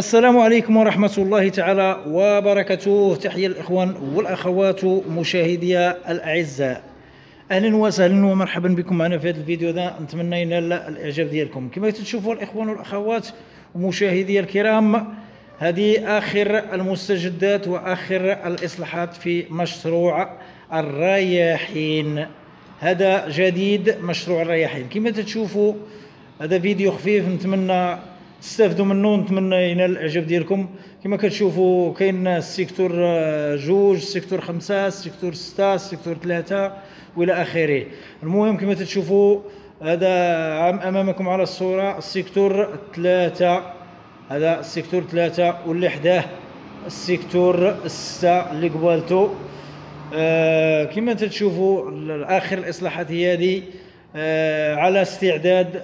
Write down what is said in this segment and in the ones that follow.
السلام عليكم ورحمة الله تعالى وبركاته. تحية الإخوان والأخوات مشاهدي الأعزاء. أهلا وسهلا ومرحبا بكم معنا في هذا الفيديو ذا نتمنى ينال الإعجاب ديالكم. كما تشوفوا الإخوان والأخوات ومشاهدي الكرام هذه آخر المستجدات وآخر الإصلاحات في مشروع الرياحين. هذا جديد مشروع الرياحين. كما تشوفوا هذا فيديو خفيف. نتمنى تستافدوا منه نتمنى ينال الإعجاب ديالكم. كما كتشوفوا كاين السيكتور آه، جوج السيكتور خمسة السيكتور ستة السيكتور ثلاثة وإلى آخره. المهم كما تشوفوا هذا أمامكم على الصورة ال secteur ثلاثة. هذا ال secteur ثلاثة واللي حداه ال secteur ستة اللي قبالته آه كما تشوفوا آخر الإصلاحات هي هذه آه على استعداد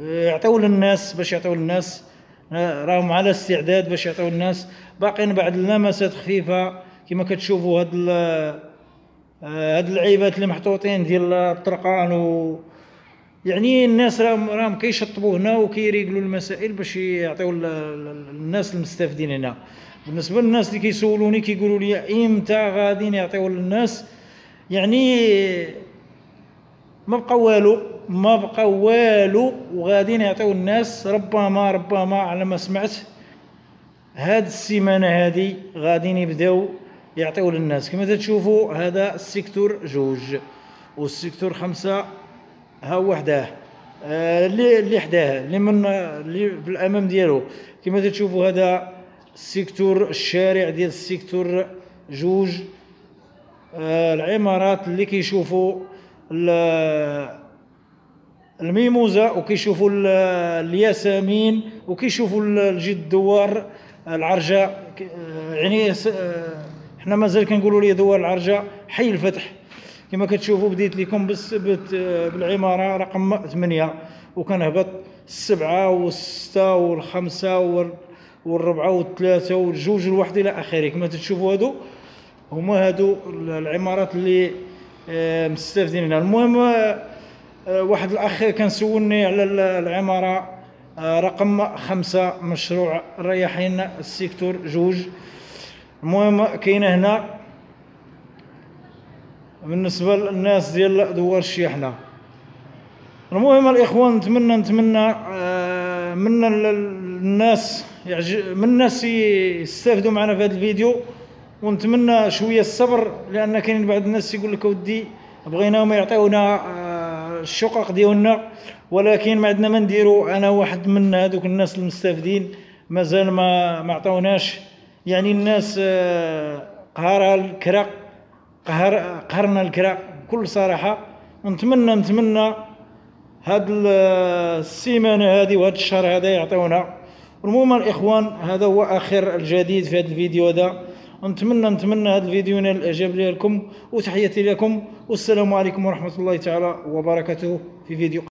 يعطيو للناس باش يعطيو للناس راهم على استعداد باش يعطيو الناس. باقيين بعض اللمسات خفيفة كما كتشوفوا هاد هاد اللعيبات اللي محطوطين ديال الطرقان و يعني الناس راهم راهم كيشطبوا هنا وكيريقلوا المسائل باش يعطيو الناس المستافدين هنا. بالنسبة للناس اللي كيسولوني كيقولوا لي إمتى غاديين يعطيو للناس يعني ما بقى والو. ما بقى والو وغاديين يعطيو الناس ربما ربما على ما سمعت هاد السيمانة هادي غاديين يبداو يعطيو للناس. كما تشوفوا هذا ال secteur جوج وال secteur خمسة ها وحده آه اللي اللي حداه اللي من اللي بالأمام ديالو. كما تشوفوا هذا ال secteur الشارع ديال ال secteur جوج. آه العمارات اللي كيشوفوا الميموزة وكيشوفوا الياسمين وكيشوفوا الجد الدوار العرجه يعني حنا مازال كنقولوا ليه دوار العرجه حي الفتح. كما كتشوفوا بديت لكم بس بالعمارة رقم 8 وكنهبط السبعة والستة والخمسة والربعة والثلاثة والجوج الواحد إلى آخره. كما تشوفوا هادو هما هادو العمارات اللي آه، مستافدين هنا المهم آه، واحد الاخ كان سولني على العمارة رقم خمسة مشروع الرياحين ال secteur جوج. المهم كاينة هنا بالنسبة للناس ديال دوار الشيحنه المهم الإخوان نتمنى نتمنى من الناس من الناس يستافدوا معنا في هذا الفيديو. ونتمنى شوية الصبر لأن كاين بعض الناس يقول لك اودي بغيناهم يعطيونا آه، الشقق ديالنا ولكن ما عندنا ما نديرو. أنا واحد من هذوك الناس المستافدين مازال ما ما عطاوناش. يعني الناس آه، قهرها الكرا قهر قهرنا الكرا بكل صراحة. ونتمنى نتمنى هاد السيمانة هذه وهذا الشهر هذا يعطيونا. المهم الإخوان هذا هو آخر الجديد في هذا الفيديو هذا. نتمنى نتمنى هذا الفيديو ينال الاعجاب ديالكم وتحياتي لكم والسلام عليكم ورحمة الله تعالى وبركاته في فيديو